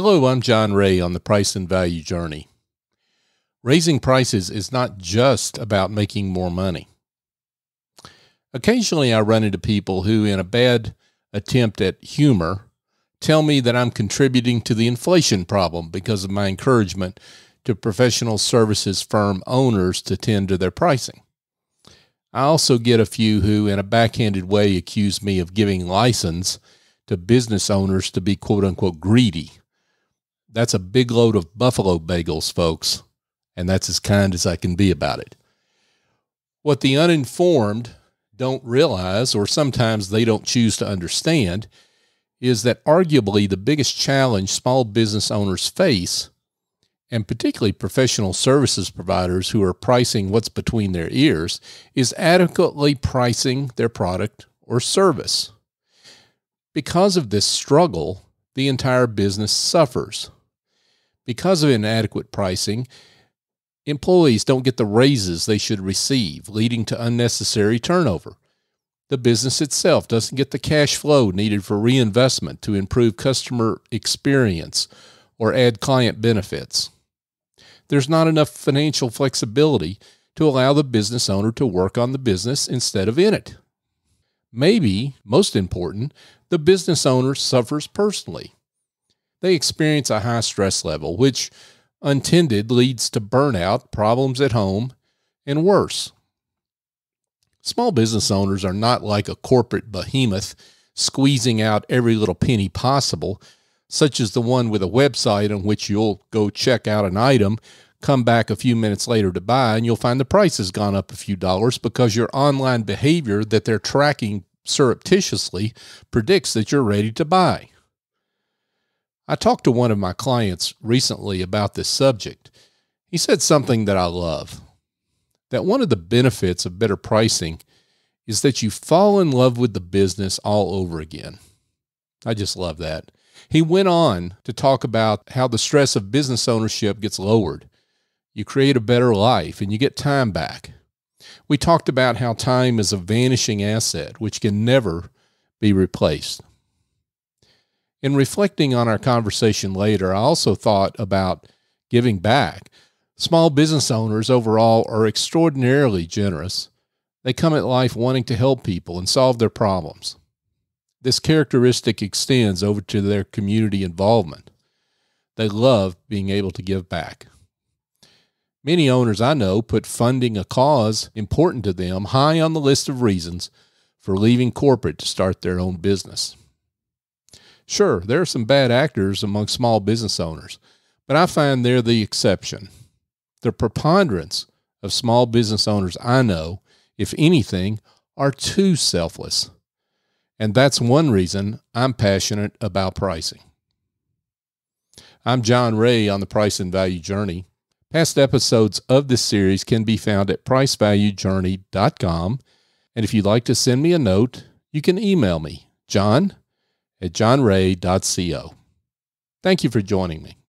Hello, I'm John Ray on the price and value journey. Raising prices is not just about making more money. Occasionally, I run into people who, in a bad attempt at humor, tell me that I'm contributing to the inflation problem because of my encouragement to professional services firm owners to tend to their pricing. I also get a few who, in a backhanded way, accuse me of giving license to business owners to be quote unquote greedy that's a big load of buffalo bagels, folks, and that's as kind as I can be about it. What the uninformed don't realize, or sometimes they don't choose to understand, is that arguably the biggest challenge small business owners face, and particularly professional services providers who are pricing what's between their ears, is adequately pricing their product or service. Because of this struggle, the entire business suffers. Because of inadequate pricing, employees don't get the raises they should receive, leading to unnecessary turnover. The business itself doesn't get the cash flow needed for reinvestment to improve customer experience or add client benefits. There's not enough financial flexibility to allow the business owner to work on the business instead of in it. Maybe, most important, the business owner suffers personally they experience a high stress level, which untended leads to burnout, problems at home, and worse. Small business owners are not like a corporate behemoth squeezing out every little penny possible, such as the one with a website on which you'll go check out an item, come back a few minutes later to buy, and you'll find the price has gone up a few dollars because your online behavior that they're tracking surreptitiously predicts that you're ready to buy. I talked to one of my clients recently about this subject. He said something that I love that one of the benefits of better pricing is that you fall in love with the business all over again. I just love that. He went on to talk about how the stress of business ownership gets lowered. You create a better life and you get time back. We talked about how time is a vanishing asset which can never be replaced. In reflecting on our conversation later, I also thought about giving back. Small business owners overall are extraordinarily generous. They come at life wanting to help people and solve their problems. This characteristic extends over to their community involvement. They love being able to give back. Many owners I know put funding a cause important to them high on the list of reasons for leaving corporate to start their own business. Sure, there are some bad actors among small business owners, but I find they're the exception. The preponderance of small business owners I know, if anything, are too selfless. And that's one reason I'm passionate about pricing. I'm John Ray on the Price and Value Journey. Past episodes of this series can be found at pricevaluejourney.com. And if you'd like to send me a note, you can email me, john at johnray.co. Thank you for joining me.